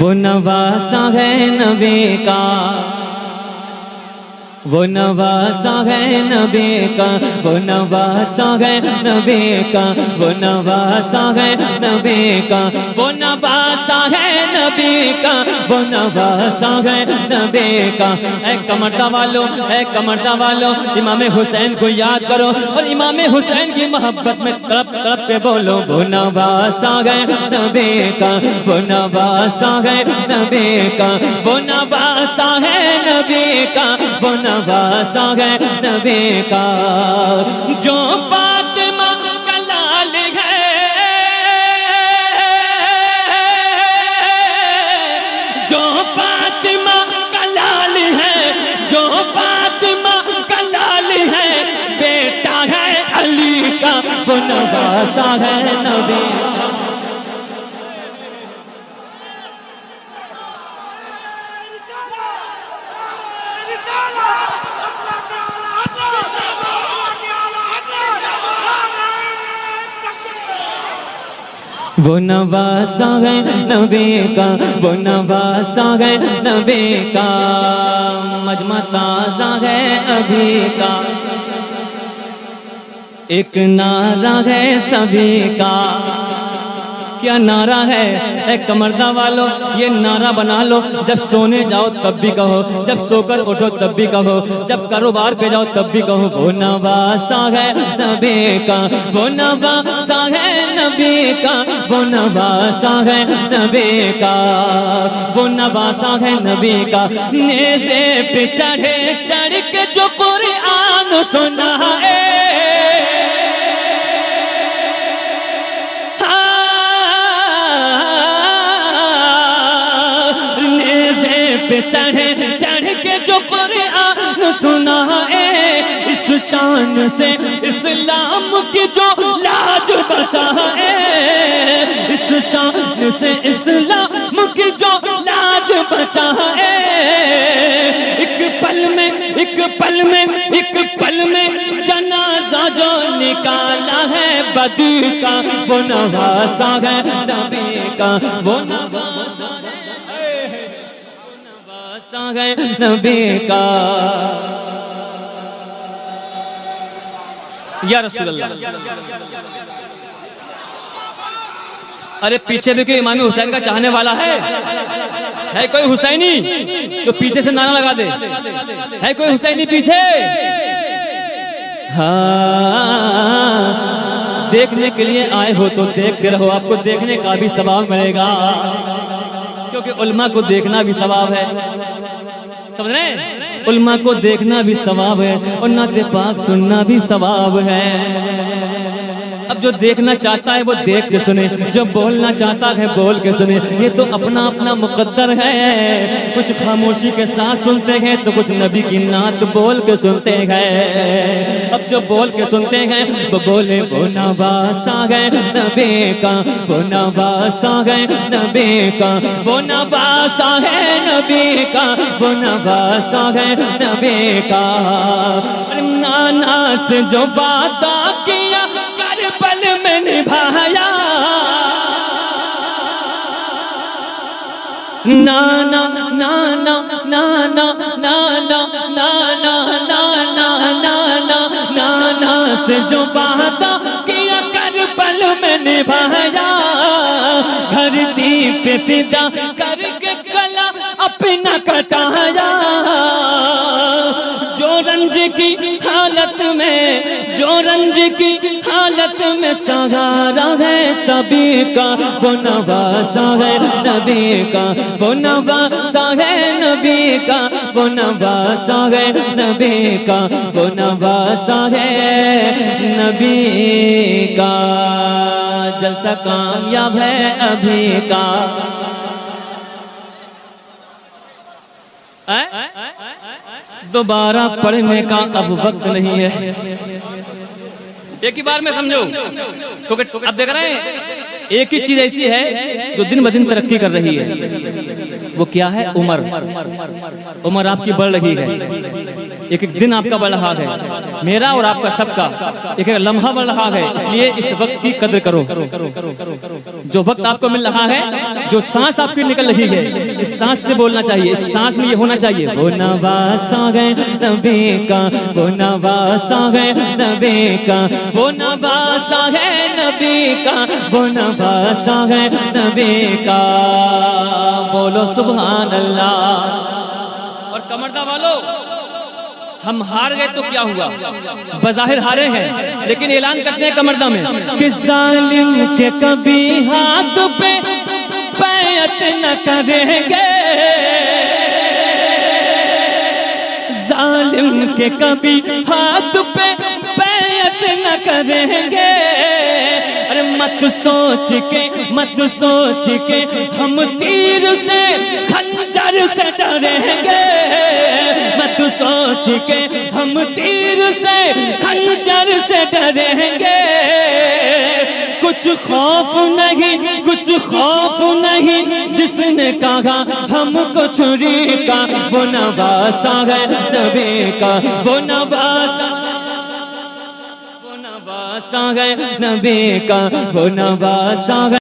वो नवासा है नबी का। वो नवासा है नबी का, वो नवासा है नबी का, वो नवासा है नबी का, वो नवासा है नबी का, वो नवासा है नबी का। ए कमरदा वालों ए कमरदा वालों, इमाम हुसैन को याद करो और इमाम हुसैन की मोहब्बत में तड़प तड़प के बोलो, वो नवासा है नबी का, वो नवासा है नबी का, वो नवासा है नबी का, वो नवासा है नबी का, जो फातिमा का लाल है। जो फातिमा का लाल है, जो फातिमा का लाल है, बेटा है अली का, वो नवासा है नबी का वो नवासा है, नबे का, वो नवासा है, नबे का। मजमा ताज़ा है अभी का। एक नारा है सभी का। क्या नारा है? ए कमरदा वालो, ये नारा बना लो। जब सोने जाओ तब भी कहो, जब सोकर उठो तब भी कहो, जब कारोबार पे जाओ तब भी कहो, वो नवासा है नबी का, वो नवासा है नबी का, वो नवासा है नबी का, वो नवासा है नबी का। नेसे पे चढ़े, चढ़ के जो कुरान सुना है चढ़े, चढ़ के जो कुरान सुना है, इस शान से इस्लाम की जो लाज बचा है, इस शान से इस्लाम की जो लाज बचा है। एक पल में, एक पल में, एक पल में जनाजा जो निकाला है, बदी का वो नवासा है, नबी का वो नवासा है वो है नबी का। या रसूल अल्लाह अरे पीछे भी कोई इमाम हुसैन का चाहने वाला है? है कोई हुसैनी? तो पीछे से नारा लगा दे। है कोई हुसैनी पीछे? हाँ। देखने के लिए आए हो तो देखते रहो। आपको देखने का भी सवाब मिलेगा। क्योंकि उल्मा को देखना भी सवाब है। समझ रहे? उल्मा को देखना भी सवाब है और नाते पाक सुनना भी सवाब है जो देखना चाहता है, वो देख के सुने। जो बोलना चाहता है, बोल के सुने। ये तो अपना अपना मुकद्दर है। कुछ खामोशी के साथ सुनते हैं तो कुछ नबी की नात बोल के सुनते हैं। अब जो बोल के सुनते हैं, वो बोले, वो नवासा है नबी का, वो नवासा है नबी का, वो नवासा है नबी का, वो नवासा है नबी का। नाना से जो वादा नाना निभाया करके गला अपना कटाया जो रंज की हालत में जो रंज की हालत में सहारा है सभी का, वो नवासा है नबी का, वो नवासा है नबी का, वो नवासा है नबी का, वो नवासा है नबी का। जलसा कामयाब है अभी का। दोबारा पढ़ने का अब वक्त नहीं है। एक ही बार में समझो। क्योंकि अब देख रहे हैं, एक ही चीज़ ऐसी है जो दिन ब दिन तरक्की कर रही है। वो क्या है? उम्र। उम्र आपकी बढ़ रही है। एक एक दिन आपका बढ़ रहा है। मेरा और आपका सबका एक एक लम्हा बढ़ रहा है, इसलिए इस वक्त की कदर करो। जो वक्त आपको मिल रहा है, जो सांस आपकी निकल रही है, इस सांस से बोलना चाहिए, इस सांस में ये होना चाहिए, वो नवासा है, नबी का, वो नवासा है, नबी का, वो नवासा है, नबी का, वो नवासा है, नबी का। बोलो सुबहान अल्लाह। और कमरदा वालों हम हार गए तो क्या हुआ? बजाहिर हारे हैं, लेकिन ऐलान करते हैं कमरदा में कि जालिम के कभी हाथ पे पैत न करेंगे। जालिम के कभी हाथ पे पैत न करेंगे। अरे मत सोच के, मत सोच के हम तीर से, खंजर से डरेंगे। सोच के हम तीर से, खंजर से डरेंगे। कुछ खौफ नहीं, कुछ खौफ नहीं, जिसने कहा हमको छुरी का, वो नवासा है नबी का, वो नवासा। वो नवासा है नबी का, वो नवासा है।